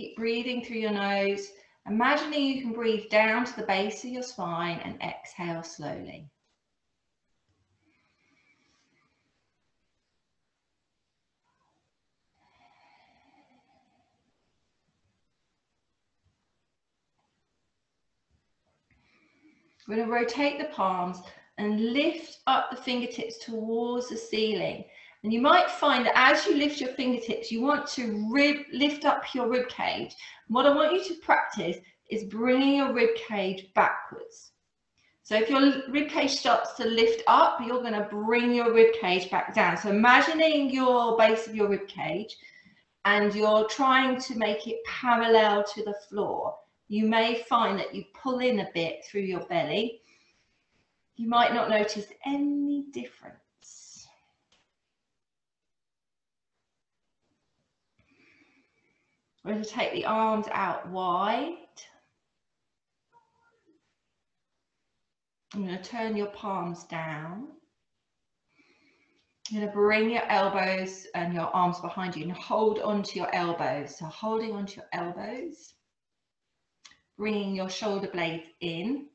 Keep breathing through your nose. Imagining you can breathe down to the base of your spine and exhale slowly. We're going to rotate the palms and lift up the fingertips towards the ceiling. And you might find that as you lift your fingertips, you want to rib, lift up your rib cage. what I want you to practice is bringing your rib cage backwards. So if your rib cage starts to lift up, you're going to bring your rib cage back down. So imagining your base of your rib cage and you're trying to make it parallel to the floor. You may find that you pull in a bit through your belly. You might not notice any difference. We're going to take the arms out wide. I'm going to turn your palms down. You're going to bring your elbows and your arms behind you and hold onto your elbows. So holding onto your elbows, bringing your shoulder blades in.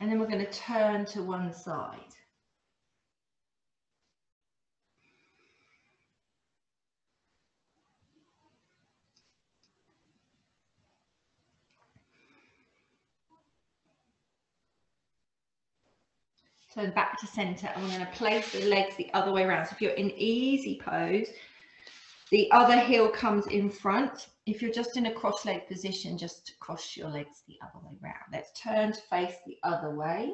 And then we're going to turn to one side. Turn back to center and we're going to place the legs the other way around. So if you're in easy pose, the other heel comes in front. If you're just in a cross leg position, just cross your legs the other way around. Let's turn to face the other way.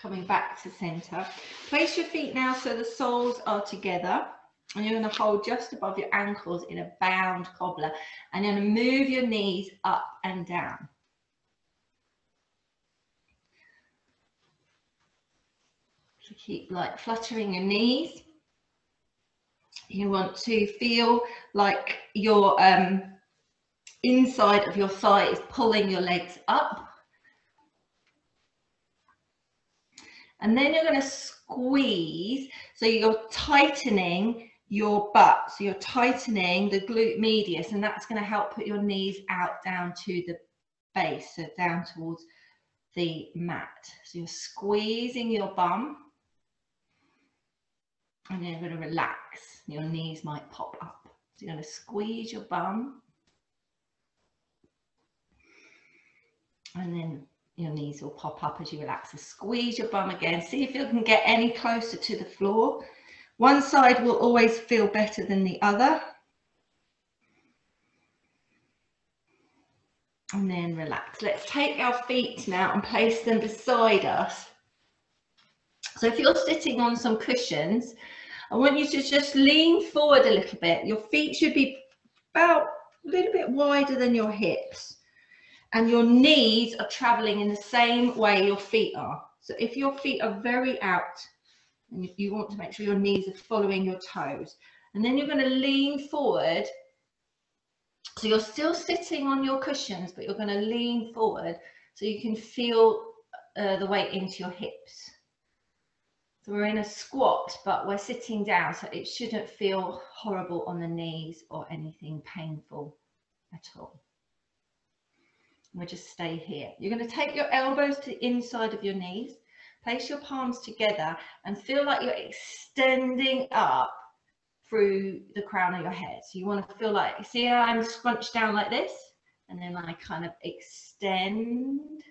coming back to center. Place your feet now so the soles are together. And you're going to hold just above your ankles in a bound cobbler. And you're going to move your knees up and down. So keep like fluttering your knees. You want to feel like your um, inside of your thigh is pulling your legs up. And then you're going to squeeze. So you're tightening your butt. So you're tightening the glute medius, and that's going to help put your knees out down to the base, so down towards the mat. So you're squeezing your bum. And you're going to relax. Your knees might pop up. So you're going to squeeze your bum. And then your knees will pop up as you relax. So squeeze your bum again. See if you can get any closer to the floor. One side will always feel better than the other. And then relax. Let's take our feet now and place them beside us. So if you're sitting on some cushions, I want you to just lean forward a little bit. Your feet should be about a little bit wider than your hips and your knees are traveling in the same way your feet are. So if your feet are very out, and you want to make sure your knees are following your toes, and then you're going to lean forward. So you're still sitting on your cushions, but you're going to lean forward so you can feel uh, the weight into your hips. So we're in a squat, but we're sitting down, so it shouldn't feel horrible on the knees or anything painful at all. We'll just stay here. You're going to take your elbows to the inside of your knees, place your palms together and feel like you're extending up through the crown of your head. So you want to feel like, see how I'm scrunched down like this? And then I kind of extend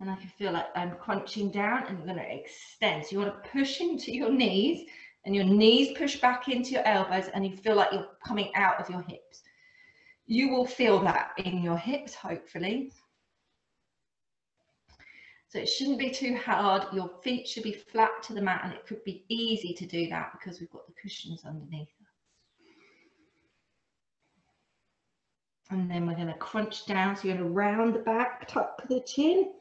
and I can feel like I'm crunching down and I'm going to extend. So you want to push into your knees and your knees push back into your elbows and you feel like you're coming out of your hips. You will feel that in your hips, hopefully. So it shouldn't be too hard. Your feet should be flat to the mat and it could be easy to do that because we've got the cushions underneath us. And then we're going to crunch down. So you're going to round the back, tuck the chin.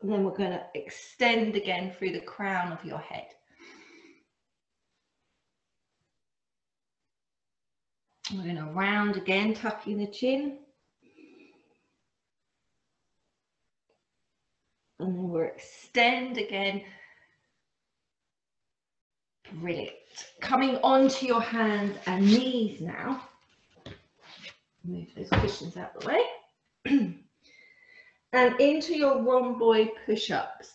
And then we're going to extend again through the crown of your head. We're going to round again, tucking the chin. And then we'll extend again. Brilliant. Coming onto your hands and knees now. Move those cushions out the way. and into your rhomboid push-ups.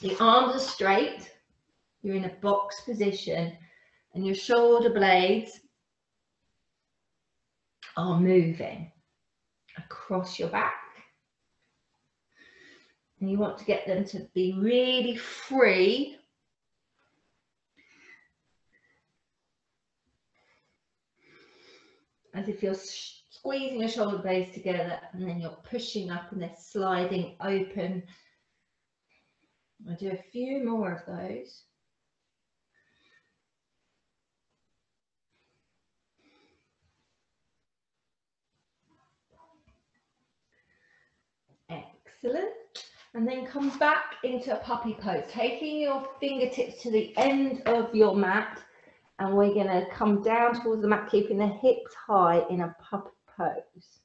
The arms are straight. You're in a box position and your shoulder blades are moving across your back. And you want to get them to be really free. As if you're squeezing your shoulder blades together and then you're pushing up and they're sliding open. I'll do a few more of those. Excellent. And then come back into a puppy pose, taking your fingertips to the end of your mat. And we're going to come down towards the mat, keeping the hips high in a puppy pose.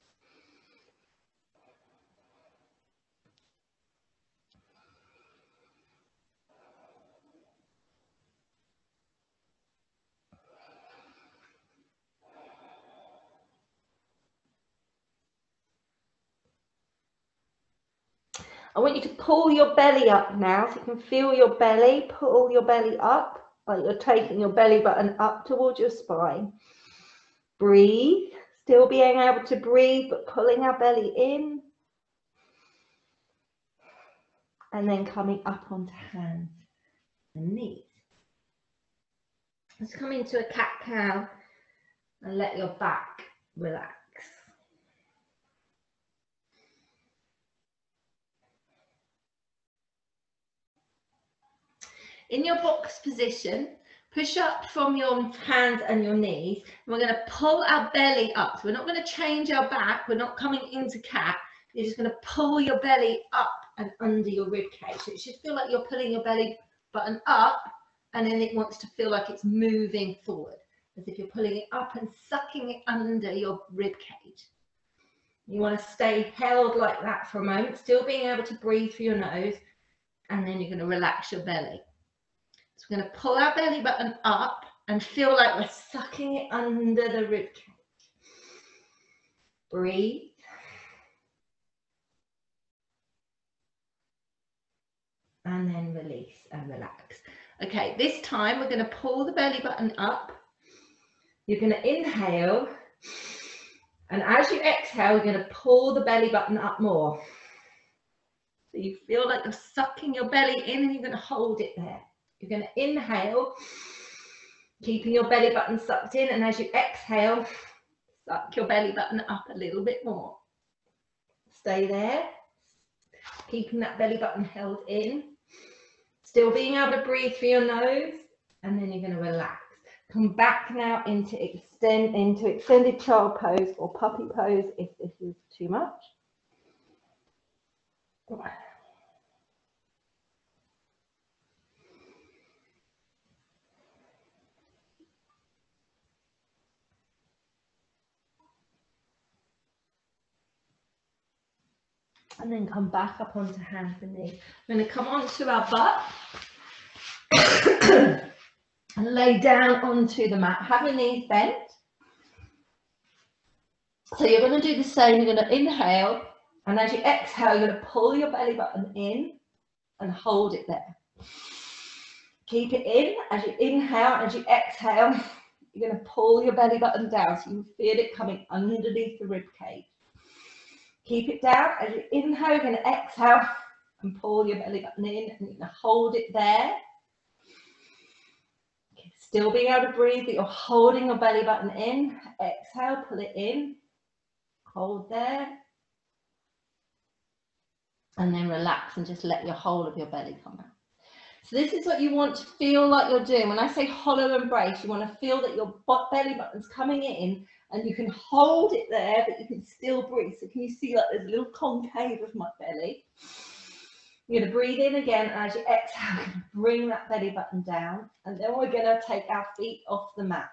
I want you to pull your belly up now so you can feel your belly, pull your belly up, like you're taking your belly button up towards your spine. Breathe, still being able to breathe, but pulling our belly in. And then coming up onto hands and knees. Let's come into a cat cow and let your back relax. In your box position, push up from your hands and your knees. And we're going to pull our belly up. So we're not going to change our back. We're not coming into cat. You're just going to pull your belly up and under your rib cage. So it should feel like you're pulling your belly button up and then it wants to feel like it's moving forward as if you're pulling it up and sucking it under your rib cage. You want to stay held like that for a moment, still being able to breathe through your nose, and then you're going to relax your belly. So we're going to pull our belly button up and feel like we're sucking it under the cage. Breathe. And then release and relax. Okay, this time we're going to pull the belly button up. You're going to inhale. And as you exhale, you're going to pull the belly button up more. So you feel like you're sucking your belly in and you're going to hold it there. You're going to inhale, keeping your belly button sucked in. And as you exhale, suck your belly button up a little bit more. Stay there, keeping that belly button held in. Still being able to breathe through your nose. And then you're going to relax. Come back now into extend into extended child pose or puppy pose if this is too much. And then come back up onto hands and knees. We're going to come onto our butt and lay down onto the mat. Have your knees bent. So you're going to do the same. You're going to inhale, and as you exhale, you're going to pull your belly button in and hold it there. Keep it in as you inhale, and as you exhale, you're going to pull your belly button down so you feel it coming underneath the rib cage. Keep it down. As you inhale, you're going to exhale and pull your belly button in and you're going to hold it there. Still being able to breathe, but you're holding your belly button in. Exhale, pull it in. Hold there. And then relax and just let your whole of your belly come out. So this is what you want to feel like you're doing. When I say hollow embrace, you want to feel that your belly button's coming in and you can hold it there, but you can still breathe. So can you see like there's a little concave of my belly? You're going to breathe in again, and as you exhale, bring that belly button down, and then we're going to take our feet off the mat.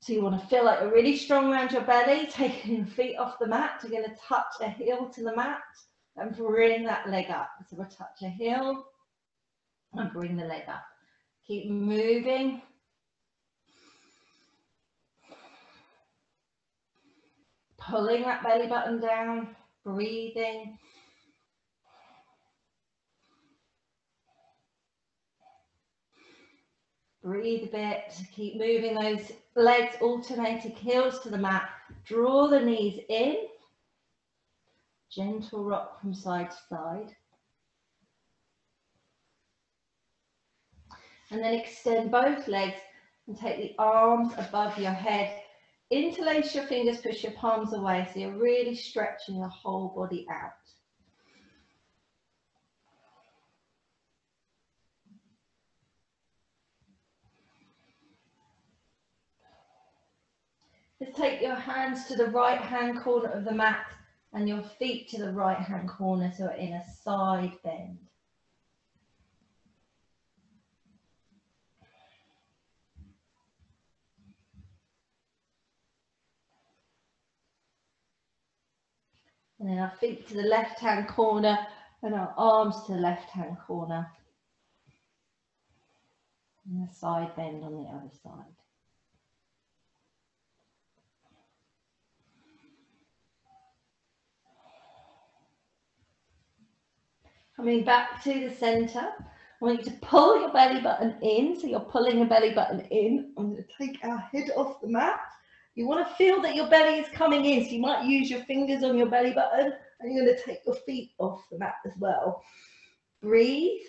So you want to feel like you're really strong around your belly, taking your feet off the mat. You're going to touch a heel to the mat and bring that leg up. So we'll touch a heel and bring the leg up. Keep moving. Pulling that belly button down, breathing. Breathe a bit, keep moving those legs alternating, heels to the mat. Draw the knees in. Gentle rock from side to side. And then extend both legs and take the arms above your head. Interlace your fingers, push your palms away so you're really stretching your whole body out. Just take your hands to the right hand corner of the mat and your feet to the right hand corner so in a side bend. And then our feet to the left hand corner and our arms to the left hand corner. And a side bend on the other side. Coming back to the center. I want you to pull your belly button in. So you're pulling your belly button in. I'm going to take our head off the mat. You want to feel that your belly is coming in. So you might use your fingers on your belly button and you're going to take your feet off the mat as well. Breathe.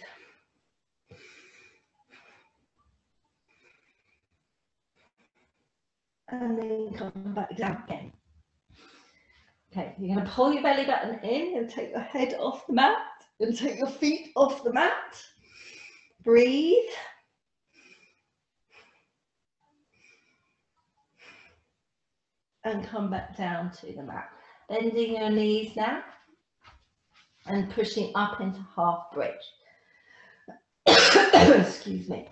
And then come back down again. Okay, you're going to pull your belly button in and take your head off the mat and take your feet off the mat. Breathe. And come back down to the mat. Bending your knees now and pushing up into half bridge. Excuse me.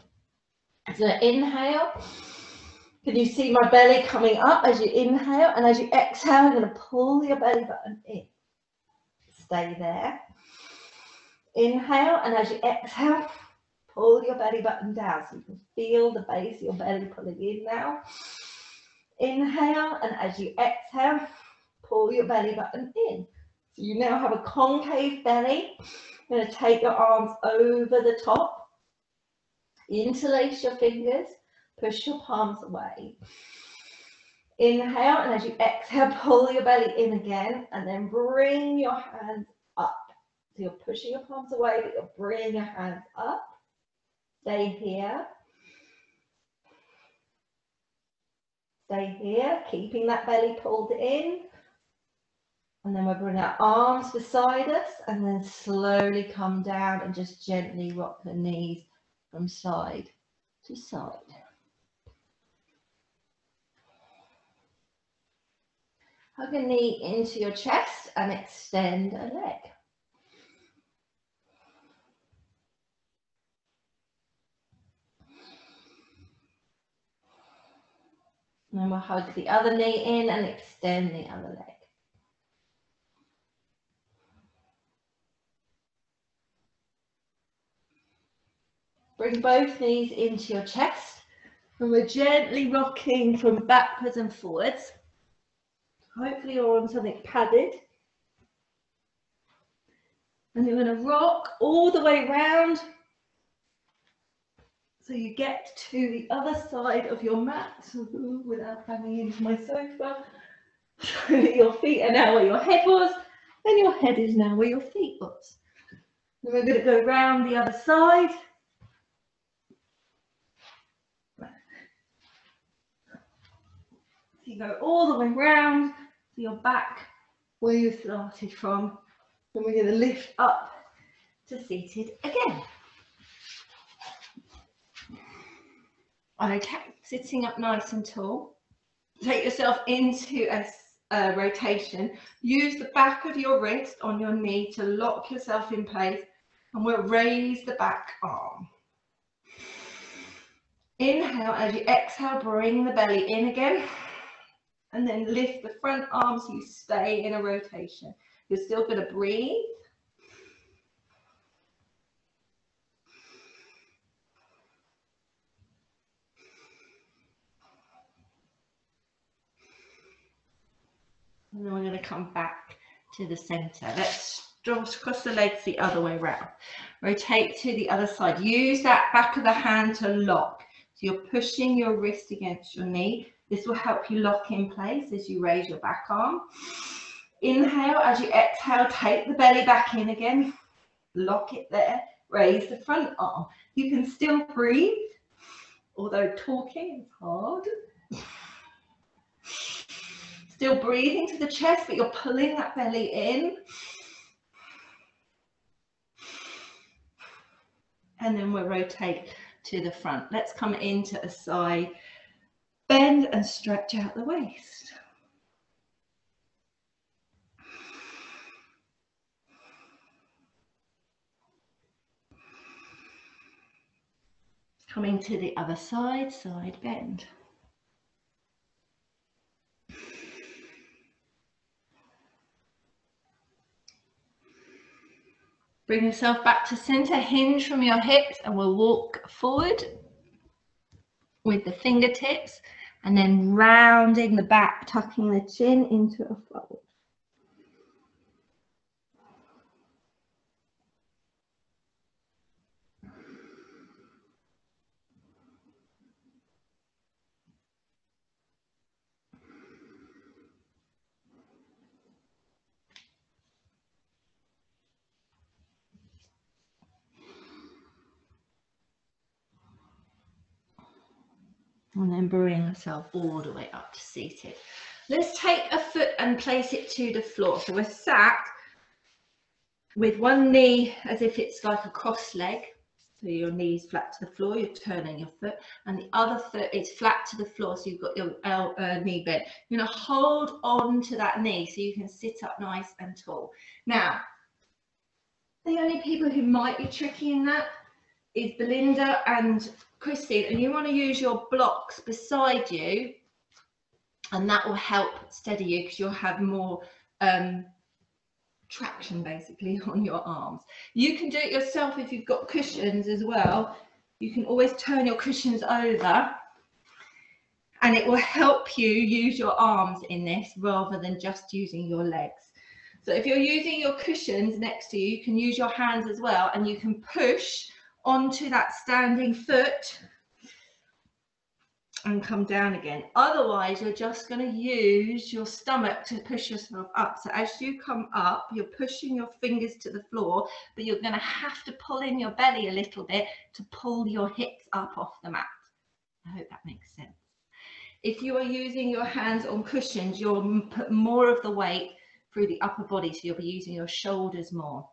So inhale. Can you see my belly coming up as you inhale? And as you exhale, you're going to pull your belly button in. Stay there. Inhale, and as you exhale, pull your belly button down so you can feel the base of your belly pulling in now. Inhale, and as you exhale, pull your belly button in. So you now have a concave belly. You're going to take your arms over the top, interlace your fingers, push your palms away. Inhale, and as you exhale, pull your belly in again, and then bring your hands up. So you're pushing your palms away, but you're bringing your hands up. Stay here. Stay here, keeping that belly pulled in. And then we'll bring our arms beside us and then slowly come down and just gently rock the knees from side to side. Hug a knee into your chest and extend a leg. Then we'll hug the other knee in and extend the other leg. Bring both knees into your chest and we're gently rocking from backwards and forwards. Hopefully you're on something padded. And you're going to rock all the way round so you get to the other side of your mat without banging into my sofa. So your feet are now where your head was, and your head is now where your feet was. Then we're going to go round the other side. So you go all the way round to your back where you started from. Then we're going to lift up to seated again. Okay, sitting up nice and tall. Take yourself into a rotation, use the back of your wrist on your knee to lock yourself in place and we'll raise the back arm. Inhale, as you exhale, bring the belly in again and then lift the front arm so you stay in a rotation. You're still going to breathe. And then we're going to come back to the center. Let's cross the legs the other way around. Rotate to the other side. Use that back of the hand to lock. So you're pushing your wrist against your knee. This will help you lock in place as you raise your back arm. Inhale, as you exhale, take the belly back in again. Lock it there. Raise the front arm. You can still breathe, although talking is hard. Still breathing to the chest, but you're pulling that belly in. And then we'll rotate to the front. Let's come into a side bend and stretch out the waist. Coming to the other side, side bend. Bring yourself back to center, hinge from your hips and we'll walk forward with the fingertips and then rounding the back, tucking the chin into a fold. And then bring yourself all the way up to seated. Let's take a foot and place it to the floor. So we're sat with one knee as if it's like a cross leg. So your knees flat to the floor, you're turning your foot, and the other foot is flat to the floor, so you've got your uh, knee bent. You're going to hold on to that knee so you can sit up nice and tall. Now, the only people who might be tricky in that is Belinda and Christine, and you want to use your blocks beside you, and that will help steady you because you'll have more um, traction basically on your arms. You can do it yourself if you've got cushions as well. You can always turn your cushions over and it will help you use your arms in this rather than just using your legs. So if you're using your cushions next to you, you can use your hands as well and you can push onto that standing foot and come down again. Otherwise, you're just going to use your stomach to push yourself up. So as you come up, you're pushing your fingers to the floor, but you're going to have to pull in your belly a little bit to pull your hips up off the mat. I hope that makes sense. If you are using your hands on cushions, you'll put more of the weight through the upper body, so you'll be using your shoulders more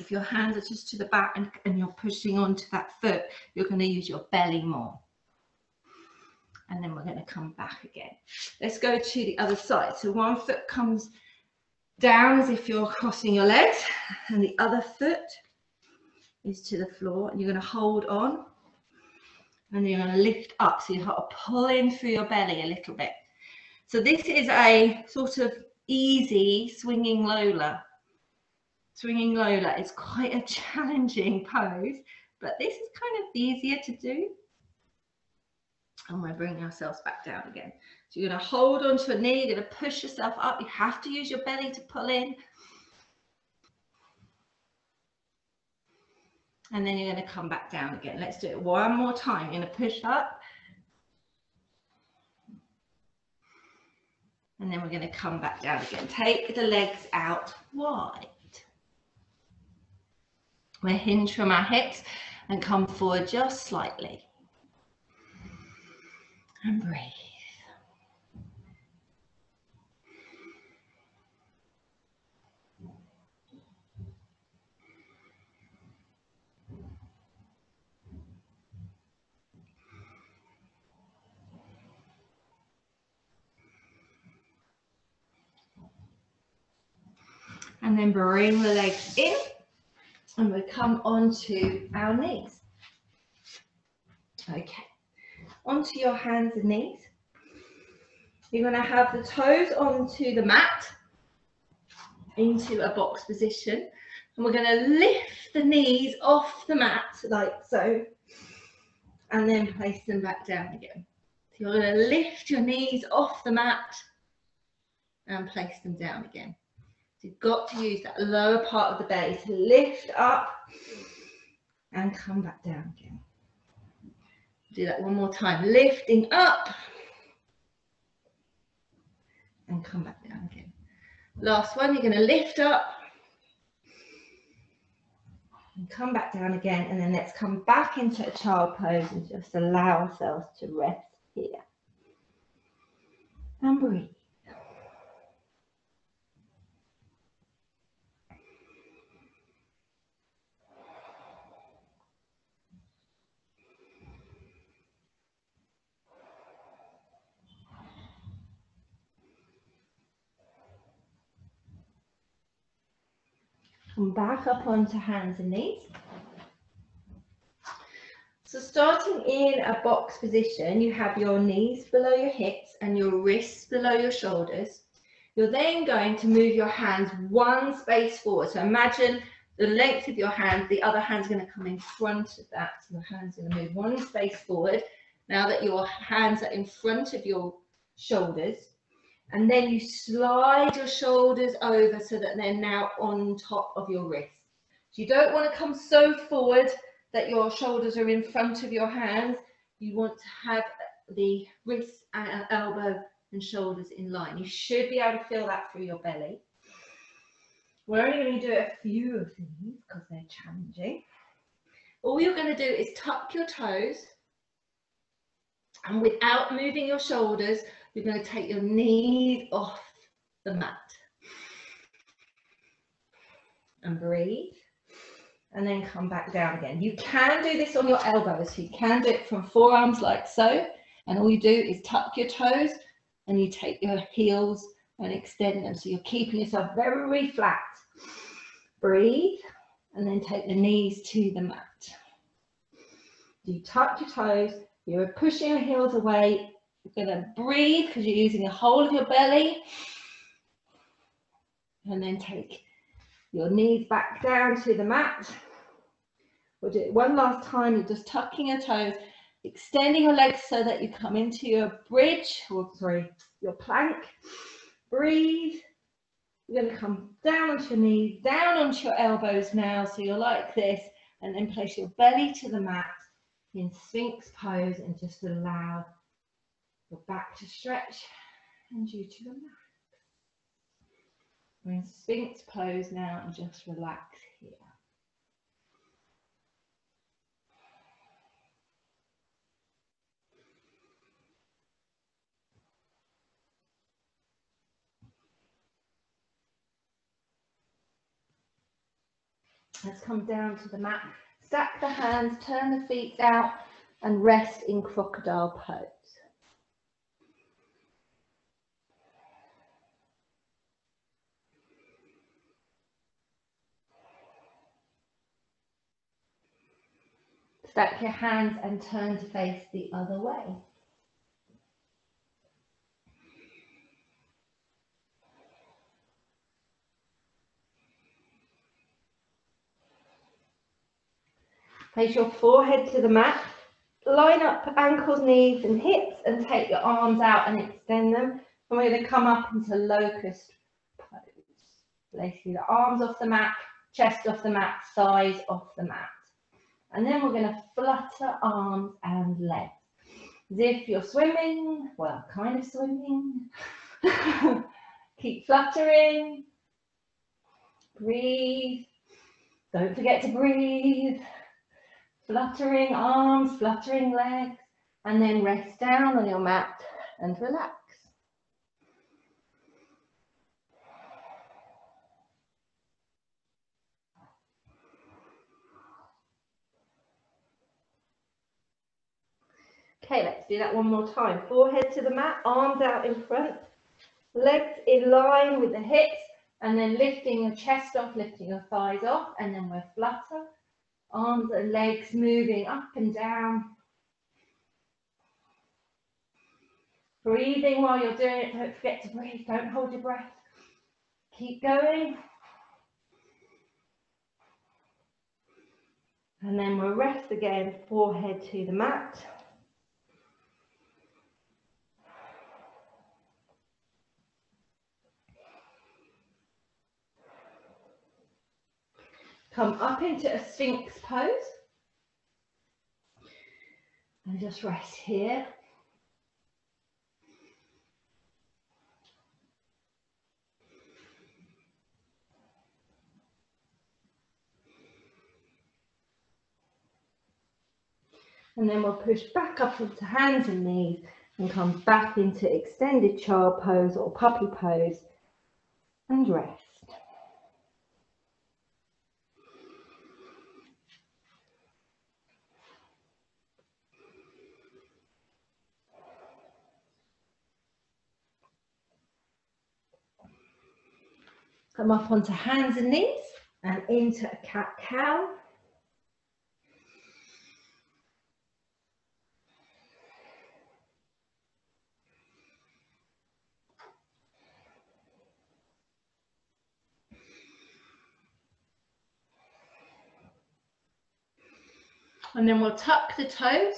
if your hands are just to the back and, and you're pushing onto that foot, you're going to use your belly more. And then we're going to come back again. Let's go to the other side. So one foot comes down as if you're crossing your legs and the other foot is to the floor and you're going to hold on and you're going to lift up. So you have to pull in through your belly a little bit. So this is a sort of easy swinging Lola swinging Lola is quite a challenging pose, but this is kind of easier to do. And we're bringing ourselves back down again. So you're going to hold onto a knee, you're going to push yourself up. You have to use your belly to pull in. And then you're going to come back down again. Let's do it one more time. You're going to push up. And then we're going to come back down again. Take the legs out wide. We're hinge from our hips and come forward just slightly. And breathe. and then bring the legs in and we'll come onto our knees. Okay, onto your hands and knees. You're going to have the toes onto the mat into a box position. And we're going to lift the knees off the mat like so. And then place them back down again. So you're going to lift your knees off the mat and place them down again. You've got to use that lower part of the belly to lift up and come back down again. Do that one more time. Lifting up and come back down again. Last one, you're going to lift up and come back down again. And then let's come back into a child pose and just allow ourselves to rest here. And breathe. Come back up onto hands and knees. So starting in a box position, you have your knees below your hips and your wrists below your shoulders. You're then going to move your hands one space forward. So imagine the length of your hand, the other hand's going to come in front of that. So your hand's going to move one space forward. Now that your hands are in front of your shoulders, and then you slide your shoulders over so that they're now on top of your wrists. So you don't want to come so forward that your shoulders are in front of your hands. You want to have the wrists and elbow and shoulders in line. You should be able to feel that through your belly. We're only going to do a few of these because they're challenging. All you're going to do is tuck your toes and without moving your shoulders, you're going to take your knees off the mat. And breathe. And then come back down again. You can do this on your elbows. You can do it from forearms like so. And all you do is tuck your toes and you take your heels and extend them. So you're keeping yourself very flat. Breathe and then take the knees to the mat. You tuck your toes, you're pushing your heels away you're going to breathe because you're using the whole of your belly. And then take your knees back down to the mat. We'll do it one last time. You're just tucking your toes, extending your legs so that you come into your bridge, or sorry, your plank. Breathe. You're going to come down onto your knees, down onto your elbows now. So you're like this, and then place your belly to the mat in Sphinx pose and just allow your back to stretch and you to relax. We're in Sphinx pose now and just relax here. Let's come down to the mat. Stack the hands, turn the feet out and rest in crocodile pose. Stack your hands and turn to face the other way. Place your forehead to the mat. Line up ankles, knees and hips and take your arms out and extend them. And we're going to come up into locust pose. Placing the arms off the mat, chest off the mat, thighs off the mat. And then we're going to flutter arms and legs. As if you're swimming, well, kind of swimming. Keep fluttering. Breathe. Don't forget to breathe. Fluttering arms, fluttering legs. And then rest down on your mat and relax. Okay, let's do that one more time. Forehead to the mat, arms out in front, legs in line with the hips, And then lifting your chest off, lifting your thighs off, and then we're flutter. Arms and legs moving up and down. Breathing while you're doing it. Don't forget to breathe. Don't hold your breath. Keep going. And then we'll rest again, forehead to the mat. Come up into a Sphinx pose. And just rest here. And then we'll push back up into hands and knees and come back into extended child pose or puppy pose and rest. Come up onto hands and knees and into a cat cow. And then we'll tuck the toes.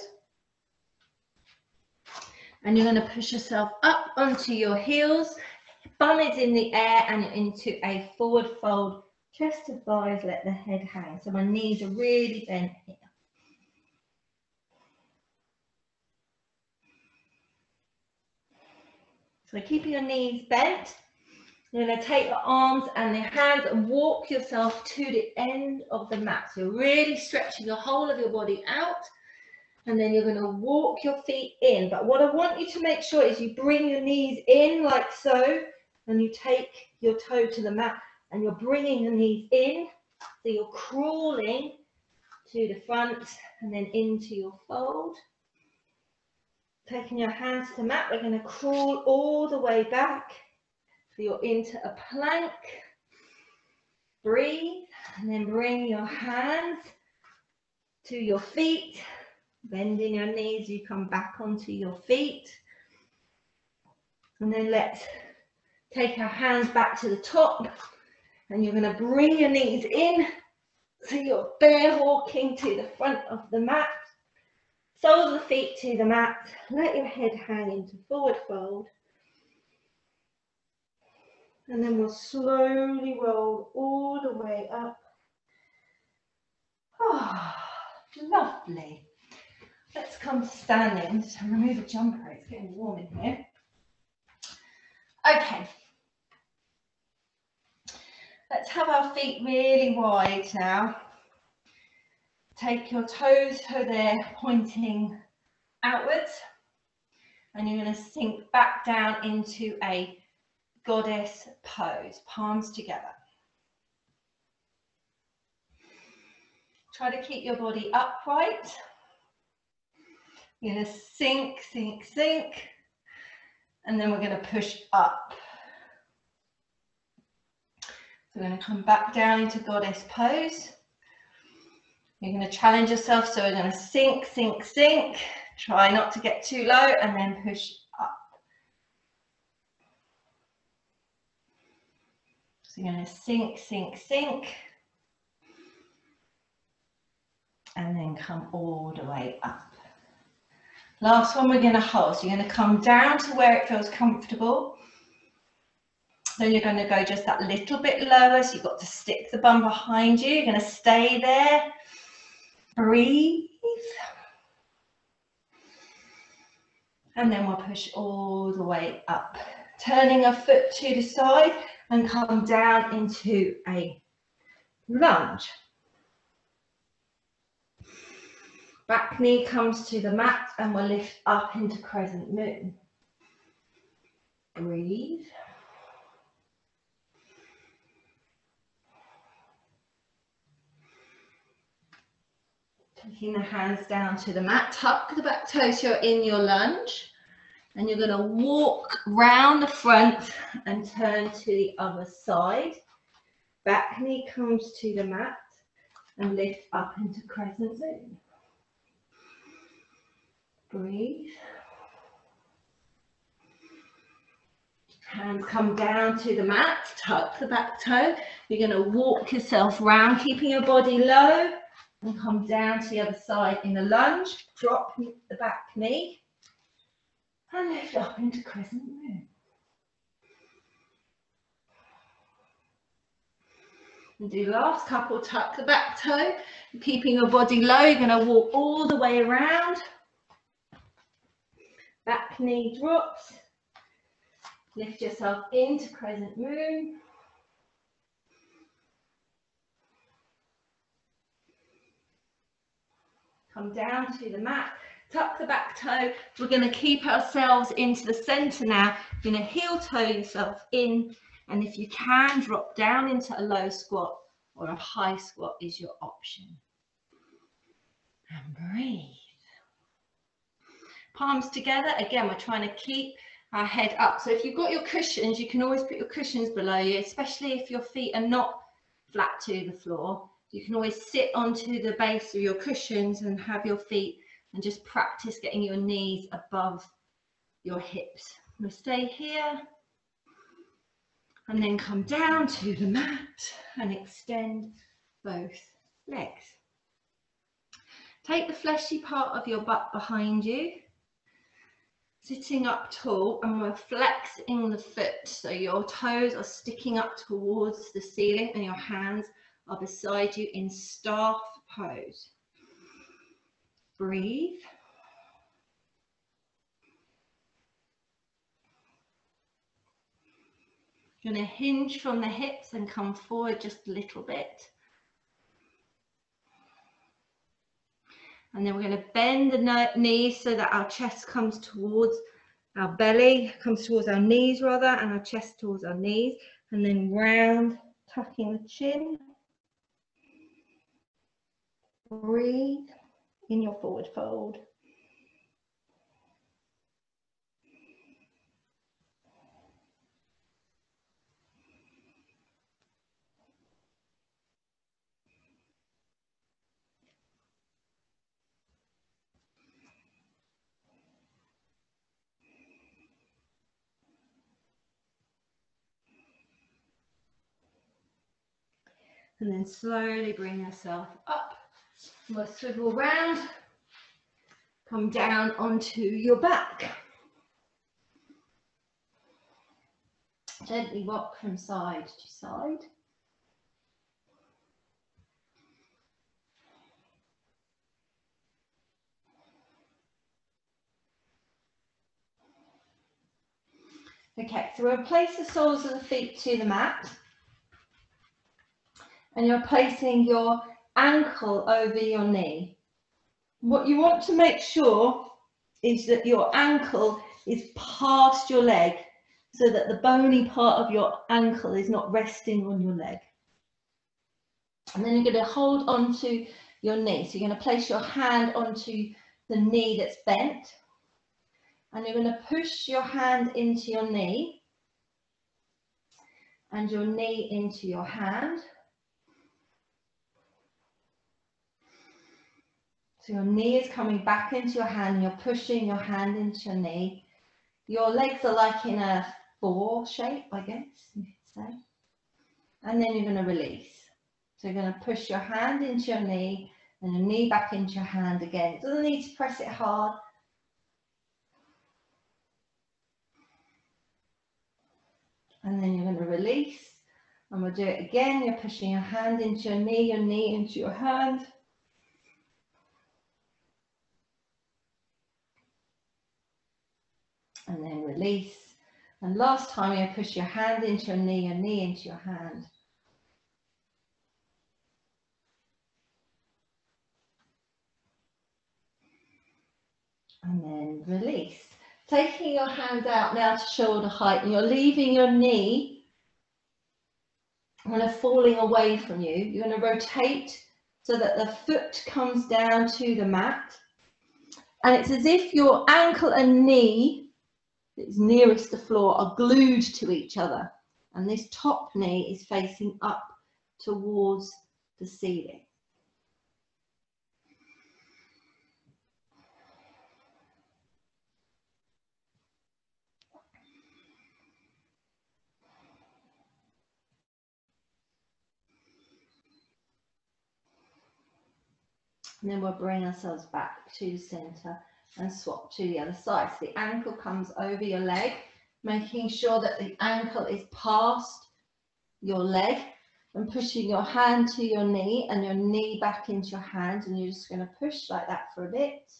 And you're going to push yourself up onto your heels Is in the air and into a forward fold. Chest to thighs, let the head hang. So my knees are really bent here. So keeping your knees bent. You're going to take your arms and the hands and walk yourself to the end of the mat. So you're really stretching the whole of your body out. And then you're going to walk your feet in. But what I want you to make sure is you bring your knees in like so and you take your toe to the mat and you're bringing the knees in. So you're crawling to the front and then into your fold. Taking your hands to the mat, we're going to crawl all the way back. So you're into a plank. Breathe and then bring your hands to your feet. Bending your knees, you come back onto your feet. And then let's Take our hands back to the top and you're going to bring your knees in so you're bear walking to the front of the mat. Soles the feet to the mat. Let your head hang into forward fold. And then we'll slowly roll all the way up. Oh, lovely. Let's come to standing. Just remove the jumper. It's getting warm in here. Okay. Let's have our feet really wide now. Take your toes so they're pointing outwards. And you're going to sink back down into a goddess pose, palms together. Try to keep your body upright. You're going to sink, sink, sink and then we're going to push up. So we're going to come back down into goddess pose. You're going to challenge yourself, so we're going to sink, sink, sink. Try not to get too low and then push up. So you're going to sink, sink, sink. And then come all the way up. Last one we're going to hold. So you're going to come down to where it feels comfortable. Then you're going to go just that little bit lower. So you've got to stick the bum behind you. You're going to stay there. Breathe. And then we'll push all the way up. Turning a foot to the side and come down into a lunge. Back knee comes to the mat and we'll lift up into crescent moon. Breathe. Taking the hands down to the mat, tuck the back toes, you're in your lunge. And you're going to walk round the front and turn to the other side. Back knee comes to the mat and lift up into crescent moon. Breathe. Hands come down to the mat, tuck the back toe. You're going to walk yourself round, keeping your body low and come down to the other side in a lunge. Drop the back knee and lift up into crescent moon. And do last couple, tuck the back toe, keeping your body low. You're going to walk all the way around. Back knee drops. Lift yourself into crescent moon. Come down to the mat, tuck the back toe. We're going to keep ourselves into the center now. You're going to heel toe yourself in. And if you can, drop down into a low squat or a high squat is your option. And breathe. Palms together. Again, we're trying to keep our head up. So if you've got your cushions, you can always put your cushions below you, especially if your feet are not flat to the floor. You can always sit onto the base of your cushions and have your feet and just practice getting your knees above your hips. We'll stay here and then come down to the mat and extend both legs. Take the fleshy part of your butt behind you sitting up tall and we're flexing the foot so your toes are sticking up towards the ceiling and your hands are beside you in staff pose. Breathe. You're going to hinge from the hips and come forward just a little bit. And then we're going to bend the knees so that our chest comes towards our belly, comes towards our knees rather, and our chest towards our knees. And then round, tucking the chin. Breathe in your forward fold. And then slowly bring yourself up. We'll swivel round, come down onto your back. Gently rock from side to side. Okay, so we'll place the soles of the feet to the mat and you're placing your ankle over your knee. What you want to make sure is that your ankle is past your leg so that the bony part of your ankle is not resting on your leg. And then you're going to hold onto your knee. So you're going to place your hand onto the knee that's bent. And you're going to push your hand into your knee and your knee into your hand. So your knee is coming back into your hand, you're pushing your hand into your knee. Your legs are like in a four shape, I guess you could say. And then you're going to release. So you're going to push your hand into your knee and your knee back into your hand again. It doesn't need to press it hard. And then you're going to release. And we'll do it again. You're pushing your hand into your knee, your knee into your hand. And then release. And last time you push your hand into your knee, your knee into your hand. And then release. Taking your hand out now to shoulder height and you're leaving your knee kind of falling away from you. You're going to rotate so that the foot comes down to the mat. And it's as if your ankle and knee that is nearest the floor are glued to each other. And this top knee is facing up towards the ceiling. And then we'll bring ourselves back to the center and swap to the other side. So the ankle comes over your leg, making sure that the ankle is past your leg and pushing your hand to your knee and your knee back into your hand. And you're just going to push like that for a bit.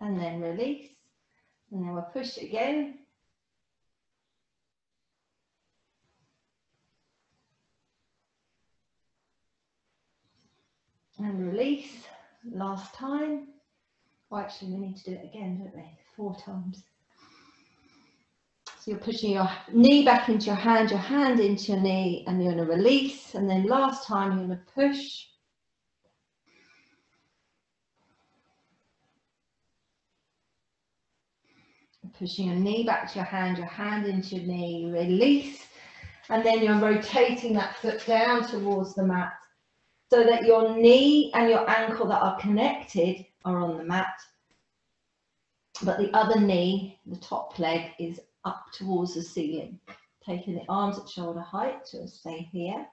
And then release. And then we'll push again. And release. Last time. Oh, actually, we need to do it again, don't we? Four times. So you're pushing your knee back into your hand, your hand into your knee, and you're going to release. And then last time, you're going to push. Pushing your knee back to your hand, your hand into your knee, release. And then you're rotating that foot down towards the mat so that your knee and your ankle that are connected are on the mat. But the other knee, the top leg, is up towards the ceiling. Taking the arms at shoulder height to stay here.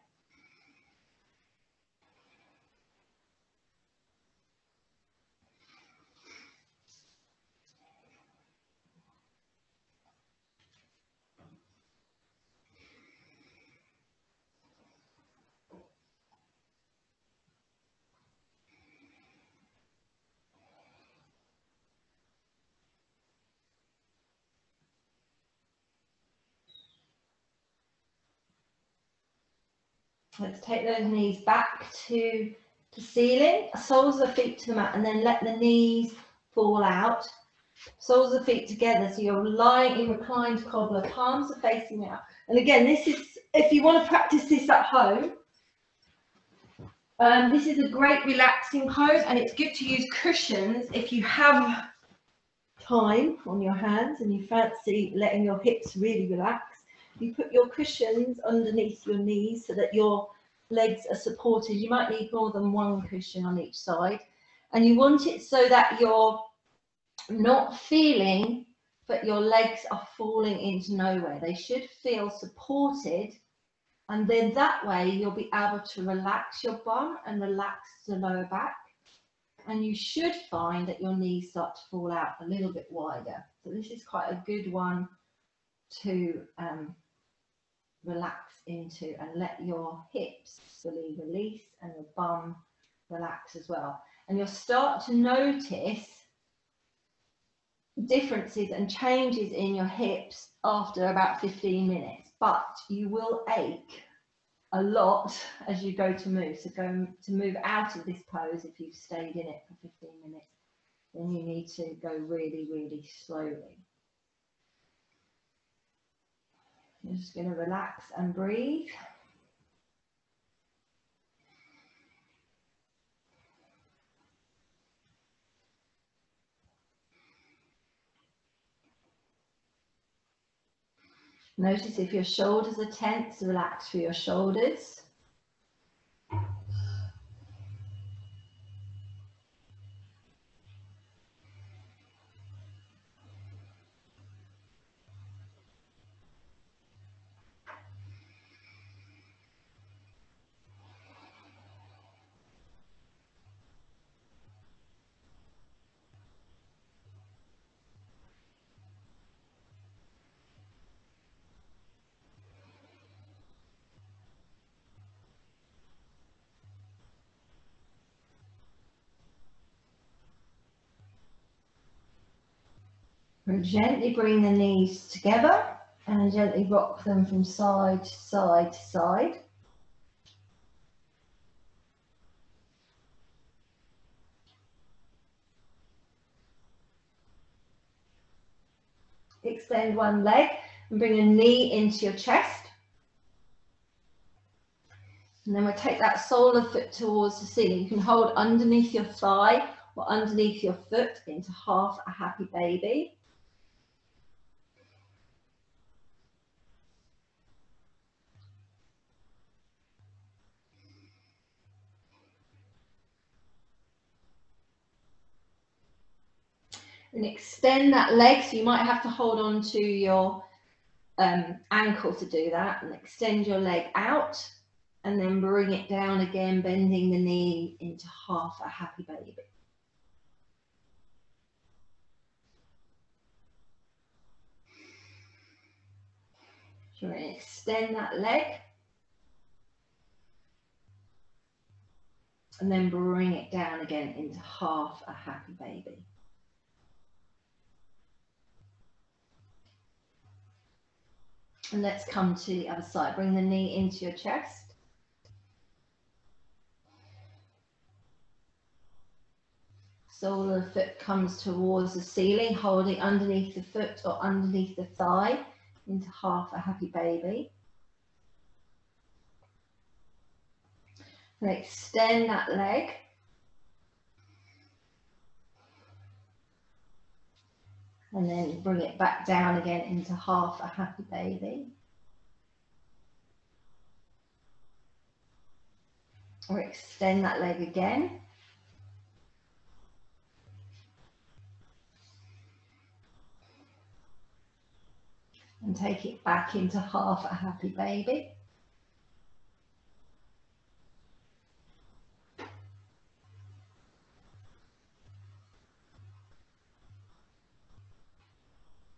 Let's take those knees back to the ceiling, soles of the feet to the mat, and then let the knees fall out. Soles of the feet together, so you're lying in reclined cobbler, palms are facing out. And again, this is, if you want to practice this at home, um, this is a great relaxing pose and it's good to use cushions if you have time on your hands and you fancy letting your hips really relax you put your cushions underneath your knees so that your legs are supported. You might need more than one cushion on each side. And you want it so that you're not feeling but your legs are falling into nowhere. They should feel supported. And then that way you'll be able to relax your bum and relax the lower back. And you should find that your knees start to fall out a little bit wider. So this is quite a good one to um, relax into and let your hips fully release and your bum relax as well. And you'll start to notice differences and changes in your hips after about 15 minutes, but you will ache a lot as you go to move. So go to move out of this pose if you've stayed in it for 15 minutes, then you need to go really, really slowly. You're just going to relax and breathe. Notice if your shoulders are tense, relax through your shoulders. And gently bring the knees together and gently rock them from side to side to side. Extend one leg and bring a knee into your chest. And then we'll take that sole of foot towards the ceiling. You can hold underneath your thigh or underneath your foot into half a happy baby. And extend that leg. So you might have to hold on to your um, ankle to do that and extend your leg out and then bring it down again, bending the knee into half a happy baby. So extend that leg and then bring it down again into half a happy baby. And let's come to the other side. Bring the knee into your chest. Sole of the foot comes towards the ceiling, holding underneath the foot or underneath the thigh into half a happy baby. And extend that leg. And then bring it back down again into half a happy baby. Or extend that leg again. And take it back into half a happy baby.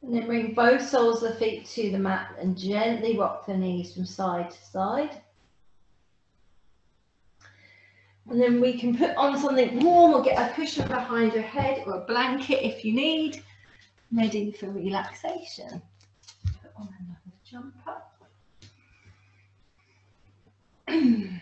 And then bring both soles of the feet to the mat and gently rock the knees from side to side. And then we can put on something warm or get a cushion behind your head or a blanket if you need. Ready for relaxation. Put on another jumper.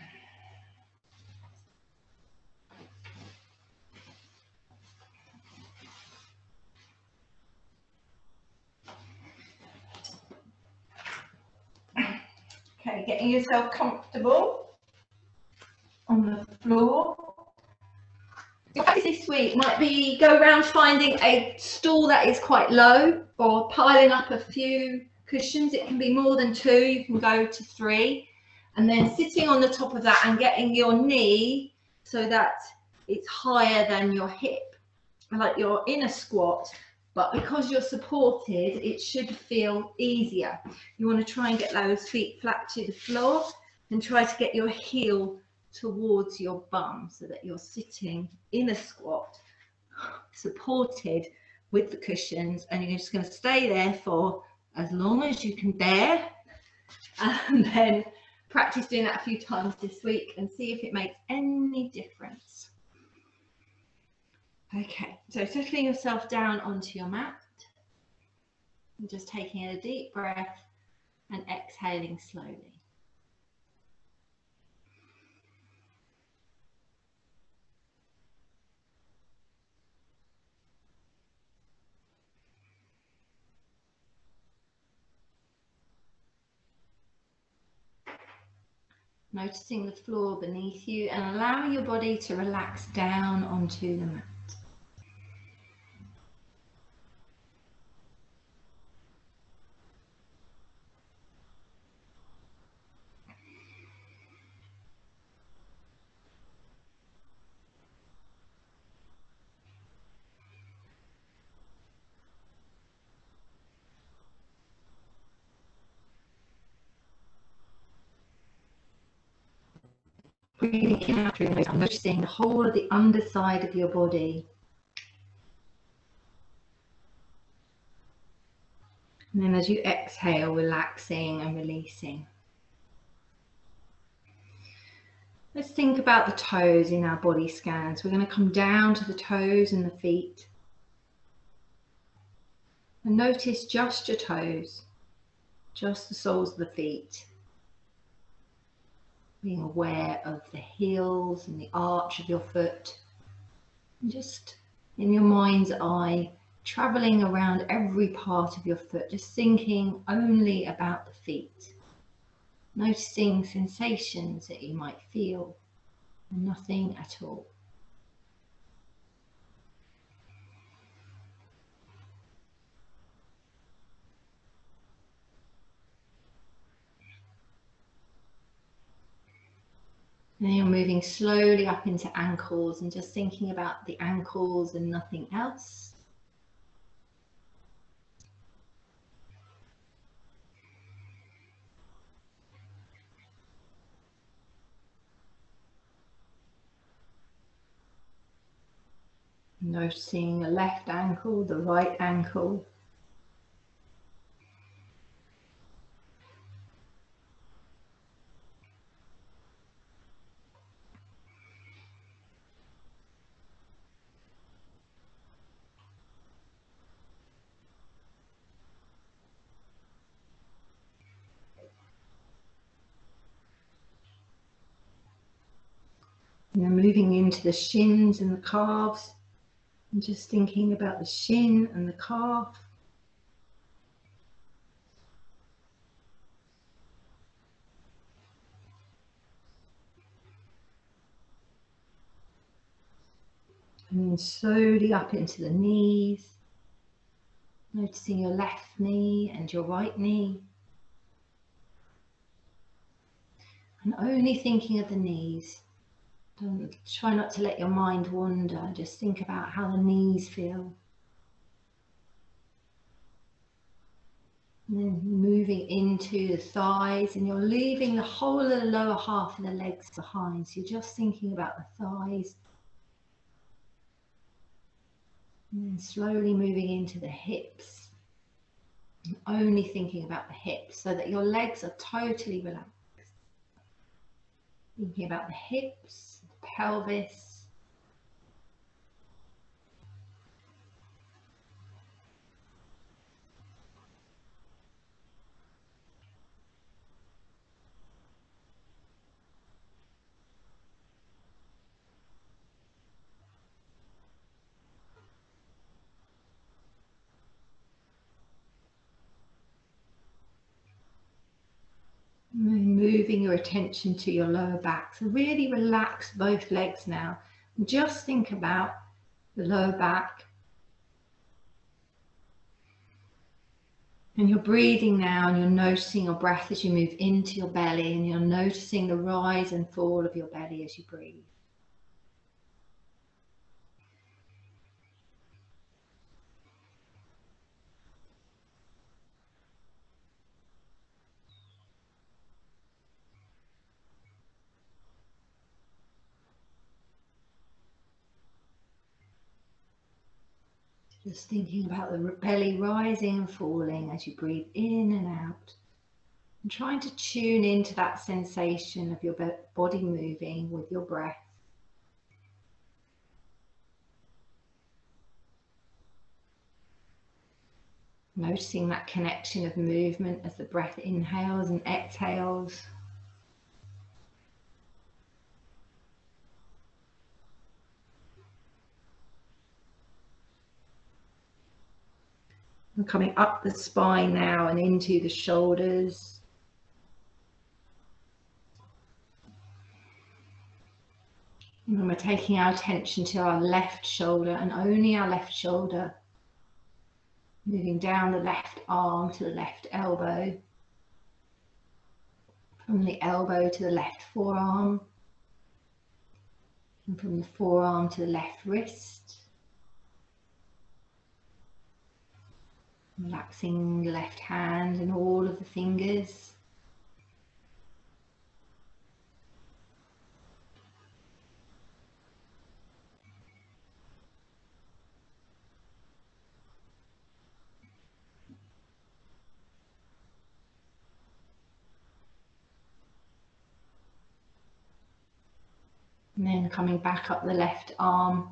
Okay, getting yourself comfortable on the floor. Your this week might be go around finding a stool that is quite low or piling up a few cushions. It can be more than two, you can go to three. And then sitting on the top of that and getting your knee so that it's higher than your hip, like you're in a squat but because you're supported, it should feel easier. You want to try and get those feet flat to the floor and try to get your heel towards your bum so that you're sitting in a squat, supported with the cushions, and you're just going to stay there for as long as you can bear. And then practice doing that a few times this week and see if it makes any difference. Okay, so settling yourself down onto your mat and just taking a deep breath and exhaling slowly. Noticing the floor beneath you and allowing your body to relax down onto the mat. breathing in out through the nose, noticing the whole of the underside of your body. And then as you exhale, relaxing and releasing. Let's think about the toes in our body scans. We're going to come down to the toes and the feet. And notice just your toes, just the soles of the feet being aware of the heels and the arch of your foot. And just in your mind's eye, traveling around every part of your foot, just thinking only about the feet, noticing sensations that you might feel, and nothing at all. And you're moving slowly up into ankles and just thinking about the ankles and nothing else. Noticing the left ankle, the right ankle. Moving into the shins and the calves. And just thinking about the shin and the calf. And then slowly up into the knees. Noticing your left knee and your right knee. And only thinking of the knees. Don't try not to let your mind wander. Just think about how the knees feel. And then moving into the thighs, and you're leaving the whole of the lower half of the legs behind. So you're just thinking about the thighs. And then slowly moving into the hips. Only thinking about the hips so that your legs are totally relaxed. Thinking about the hips pelvis. Moving your attention to your lower back. So really relax both legs now. Just think about the lower back. And you're breathing now and you're noticing your breath as you move into your belly and you're noticing the rise and fall of your belly as you breathe. Just thinking about the belly rising and falling as you breathe in and out. And trying to tune into that sensation of your body moving with your breath. Noticing that connection of movement as the breath inhales and exhales. And coming up the spine now and into the shoulders. And we're taking our attention to our left shoulder and only our left shoulder. Moving down the left arm to the left elbow. From the elbow to the left forearm. And from the forearm to the left wrist. Relaxing the left hand and all of the fingers. And then coming back up the left arm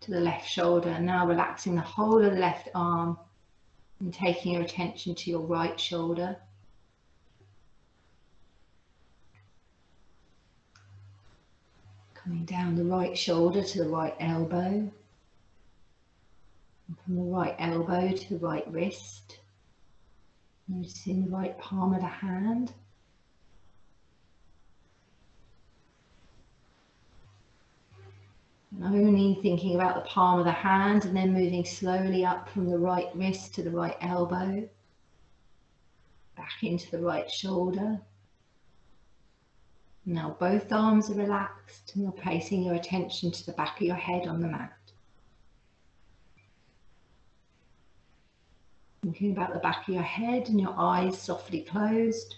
to the left shoulder. Now relaxing the whole of the left arm and taking your attention to your right shoulder. Coming down the right shoulder to the right elbow. And from the right elbow to the right wrist. Noticing the right palm of the hand. Only thinking about the palm of the hand and then moving slowly up from the right wrist to the right elbow, back into the right shoulder. Now both arms are relaxed and you're placing your attention to the back of your head on the mat. Thinking about the back of your head and your eyes softly closed.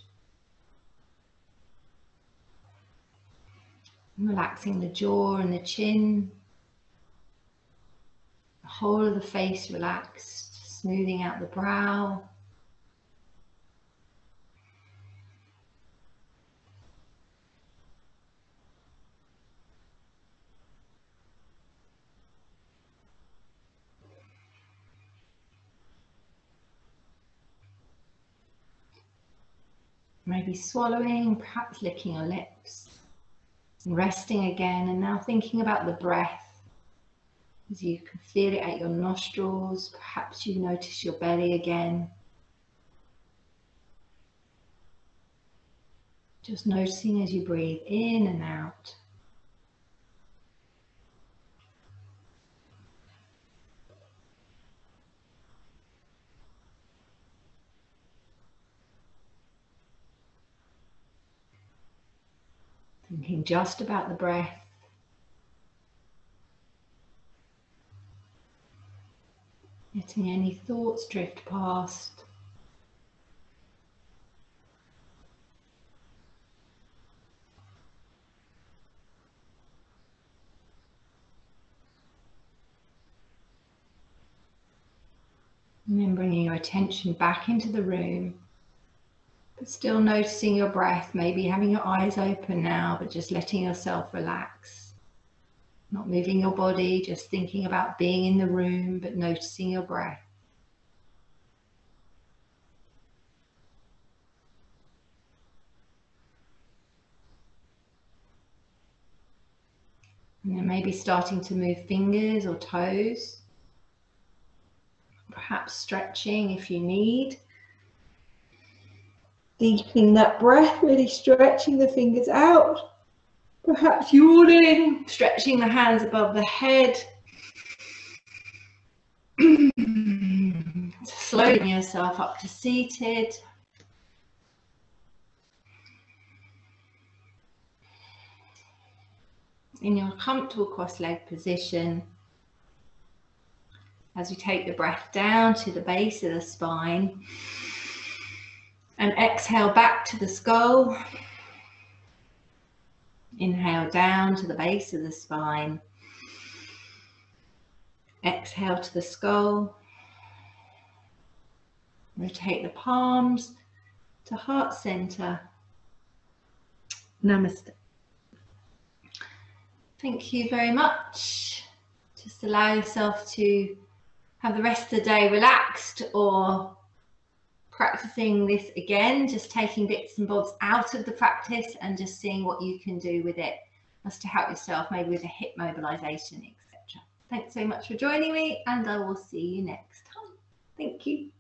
Relaxing the jaw and the chin. The whole of the face relaxed, smoothing out the brow. Maybe swallowing, perhaps licking your lips resting again and now thinking about the breath. As you can feel it at your nostrils perhaps you notice your belly again. Just noticing as you breathe in and out Just about the breath. Letting any thoughts drift past. And then bringing your attention back into the room. Still noticing your breath, maybe having your eyes open now, but just letting yourself relax. Not moving your body, just thinking about being in the room, but noticing your breath. And maybe starting to move fingers or toes. Perhaps stretching if you need deepening that breath, really stretching the fingers out. Perhaps yawning, stretching the hands above the head. Slowing yourself up to seated. In your comfortable cross-leg position, as you take the breath down to the base of the spine, and exhale back to the skull. Inhale down to the base of the spine. Exhale to the skull. Rotate the palms to heart center. Namaste. Thank you very much. Just allow yourself to have the rest of the day relaxed or practicing this again, just taking bits and bobs out of the practice and just seeing what you can do with it as to help yourself, maybe with a hip mobilization, etc. Thanks so much for joining me and I will see you next time. Thank you.